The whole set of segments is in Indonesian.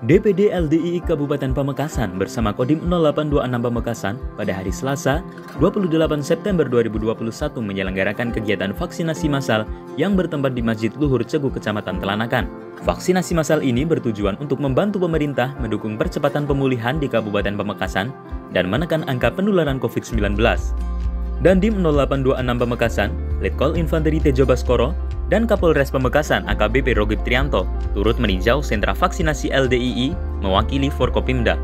DPD LDII Kabupaten Pamekasan bersama Kodim 0826 Pamekasan pada hari Selasa 28 September 2021 menyelenggarakan kegiatan vaksinasi massal yang bertempat di Masjid Luhur Cegu Kecamatan Telanakan. Vaksinasi massal ini bertujuan untuk membantu pemerintah mendukung percepatan pemulihan di Kabupaten Pamekasan dan menekan angka penularan COVID-19. Dandim 0826 Pamekasan, Letkol Infanteri Tejo Baskoro, dan Kapolres Pemekasan AKBP Rogip Trianto turut meninjau sentra vaksinasi LDII mewakili Forkopimda.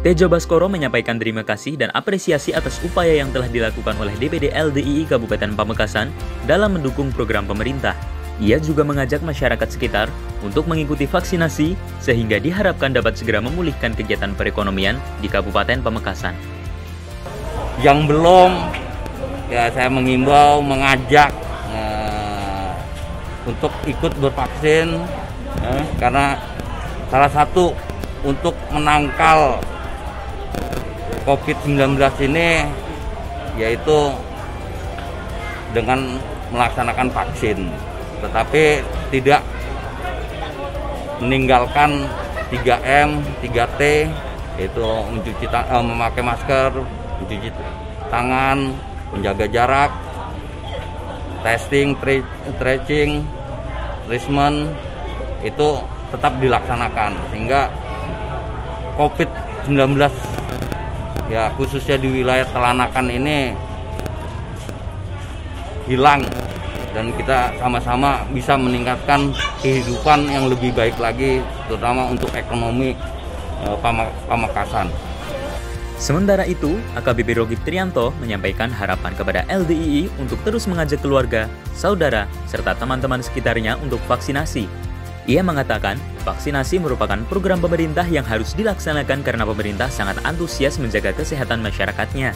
Tejo Baskoro menyampaikan terima kasih dan apresiasi atas upaya yang telah dilakukan oleh DPD LDII Kabupaten Pamekasan dalam mendukung program pemerintah. Ia juga mengajak masyarakat sekitar untuk mengikuti vaksinasi sehingga diharapkan dapat segera memulihkan kegiatan perekonomian di Kabupaten Pamekasan. Yang belum, ya saya mengimbau, mengajak untuk ikut bervaksin ya, karena salah satu untuk menangkal COVID-19 ini yaitu dengan melaksanakan vaksin. Tetapi tidak meninggalkan 3M, 3T yaitu mencuci eh, memakai masker, mencuci tangan, menjaga jarak, testing, tracing, treatment itu tetap dilaksanakan sehingga COVID-19 ya khususnya di wilayah Telanakan ini hilang dan kita sama-sama bisa meningkatkan kehidupan yang lebih baik lagi terutama untuk ekonomi eh, Pamekasan. Sementara itu, AKBP Rogip Trianto menyampaikan harapan kepada LDII untuk terus mengajak keluarga, saudara, serta teman-teman sekitarnya untuk vaksinasi. Ia mengatakan, vaksinasi merupakan program pemerintah yang harus dilaksanakan karena pemerintah sangat antusias menjaga kesehatan masyarakatnya.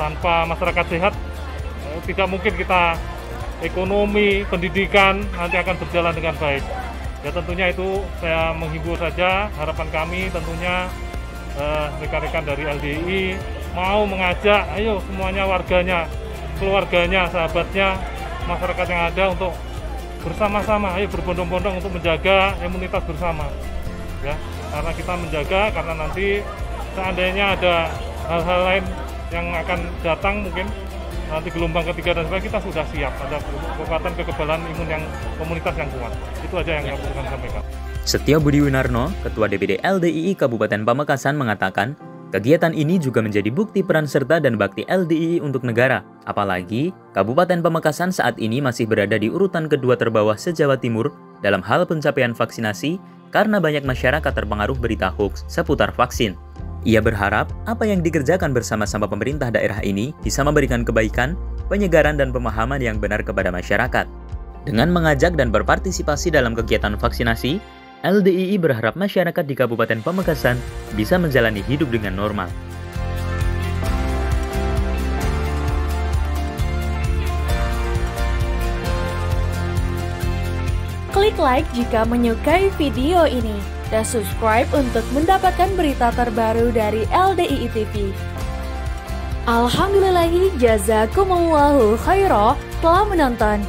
Tanpa masyarakat sehat, eh, tidak mungkin kita ekonomi, pendidikan nanti akan berjalan dengan baik. Ya tentunya itu saya menghimbau saja harapan kami tentunya rekan-rekan uh, dari LDI mau mengajak ayo semuanya warganya keluarganya sahabatnya masyarakat yang ada untuk bersama-sama ayo berbondong-bondong untuk menjaga imunitas bersama ya. Karena kita menjaga karena nanti seandainya ada hal-hal lain yang akan datang mungkin nanti gelombang ketiga dan sebagainya kita sudah siap. Ada kekuatan kekebalan imun yang komunitas yang kuat. Itu aja yang saya perlu sampaikan Setia Budi Winarno, Ketua DPD LDII Kabupaten Pamekasan mengatakan, kegiatan ini juga menjadi bukti peran serta dan bakti LDII untuk negara. Apalagi, Kabupaten Pamekasan saat ini masih berada di urutan kedua terbawah se-Jawa Timur dalam hal pencapaian vaksinasi karena banyak masyarakat terpengaruh berita hoax seputar vaksin. Ia berharap apa yang dikerjakan bersama-sama pemerintah daerah ini bisa memberikan kebaikan, penyegaran, dan pemahaman yang benar kepada masyarakat. Dengan mengajak dan berpartisipasi dalam kegiatan vaksinasi, LDII berharap masyarakat di Kabupaten Pamekasan bisa menjalani hidup dengan normal. Klik like jika menyukai video ini dan subscribe untuk mendapatkan berita terbaru dari LDII TV. Alhamdulillahi jazakumullahu khairah telah menonton.